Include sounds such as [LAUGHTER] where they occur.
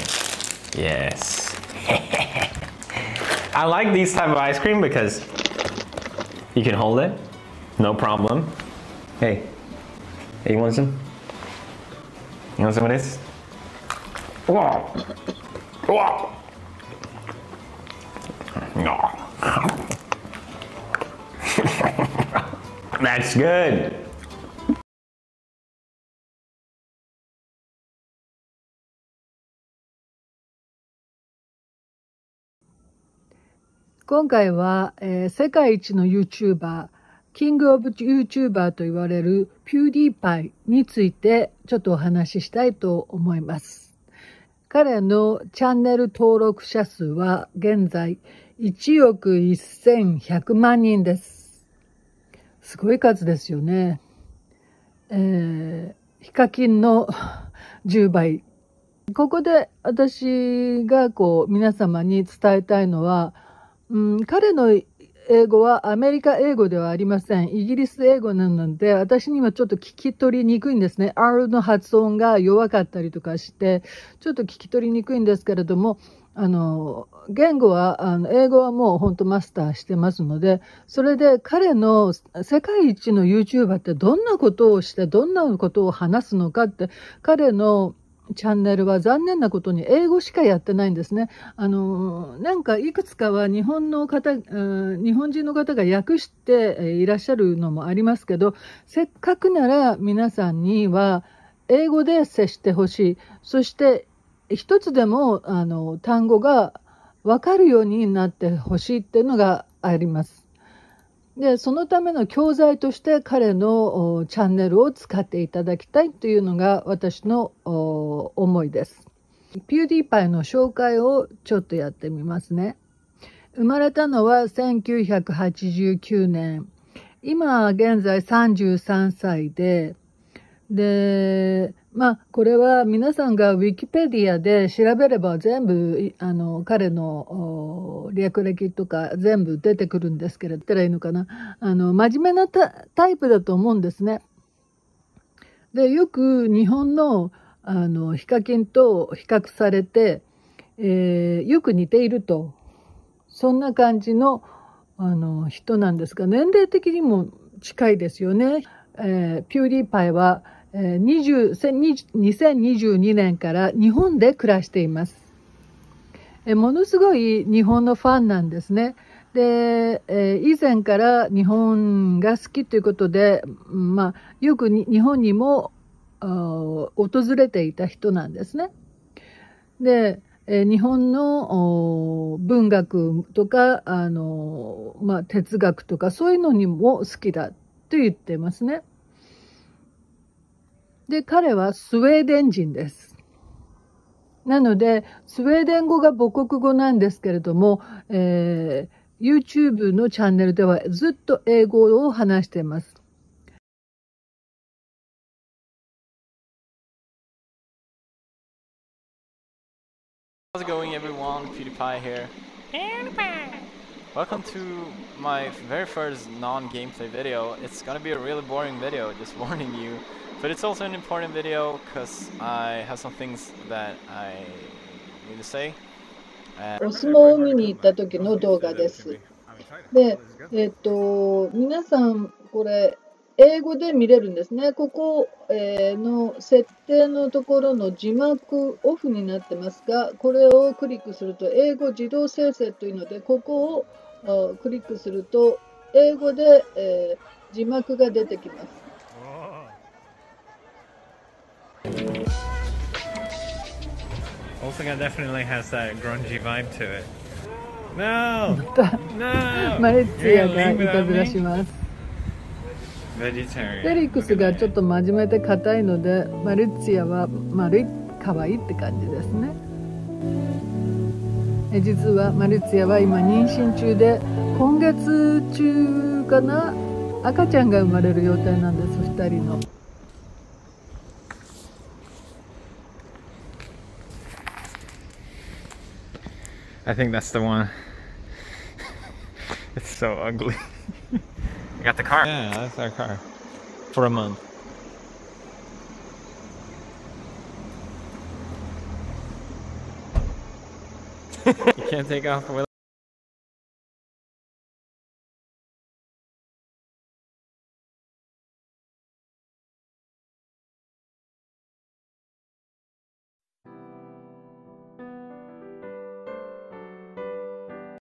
right. Yes. [LAUGHS] I like these type of ice cream because you can hold it, no problem. Hey, hey, you want some? You want some of this? Wow. [LAUGHS] Wow. That's good. 今回は、えー、世界一の YouTuber、キングオブ YouTuber と言われるピューディーパイについてちょっとお話ししたいと思います。彼のチャンネル登録者数は現在1億1100万人です。すごい数ですよね。えー、ヒカキンの10倍。ここで私がこう皆様に伝えたいのは、うん、彼の英語はアメリカ英語ではありません。イギリス英語なので、私にはちょっと聞き取りにくいんですね。R の発音が弱かったりとかして、ちょっと聞き取りにくいんですけれども、あの、言語は、あの、英語はもう本当マスターしてますので、それで彼の世界一の YouTuber ってどんなことをして、どんなことを話すのかって、彼のチャンネルは残念なことに英語しかやってないんですね。あの、なんかいくつかは日本の方、日本人の方が訳していらっしゃるのもありますけど、せっかくなら皆さんには英語で接してほしい。そして一つでもあの単語がわかるようになってほしいっていうのがあります。で、そのための教材として彼のチャンネルを使っていただきたいというのが私の思いです。ピューディーパイの紹介をちょっとやってみますね。生まれたのは1989年。今現在33歳で、で、まあ、これは皆さんがウィキペディアで調べれば全部、あの、彼の略歴とか全部出てくるんですけれど、たらいいのかな。あの、真面目なタイプだと思うんですね。で、よく日本の、あの、ヒカキンと比較されて、えー、よく似ていると。そんな感じの、あの、人なんですが、年齢的にも近いですよね。えー、ピューディーパイは、2022年から日本で暮らしています。ものすごい日本のファンなんですね。で、以前から日本が好きということで、まあ、よく日本にも訪れていた人なんですね。で、日本の文学とか、あの、まあ、哲学とかそういうのにも好きだと言ってますね。で、彼はスウェーデン人です。なので、スウェーデン語が母国語なんですけれども、えー、YouTube のチャンネルではずっと英語を話しています。How's it going everyone? PewDiePie here. PewDiePie! Welcome to my very first non-gameplay video. It's gonna be a really boring video, just warning you. But it's also an important video because I have some things that I need to say. お相撲を見に行った時の動画です。で、えっ、と、皆さん、これ、英語で見れるんですね。ここ、えー、の設定のところの字幕オフになってますが、これをクリックすると、英語自動生成というので、ここをクリックすると、英語で、えー、字幕が出てきます。Olsenga definitely has that grungy vibe to it. No! No! マレッツィアがいたずらします。ベリックスがちょっと真面目で硬いので、マレッツィアは丸い、可愛いって感じですね。実はマルツィアは今妊娠中で今月中かな？赤ちゃんが生まれる予定なんです2人の。I think that's the one. [LAUGHS] it's so ugly. [LAUGHS] you got the car? Yeah, that's our car. For a month. you can't take off with